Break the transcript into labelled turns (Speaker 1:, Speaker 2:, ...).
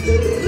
Speaker 1: Hallelujah.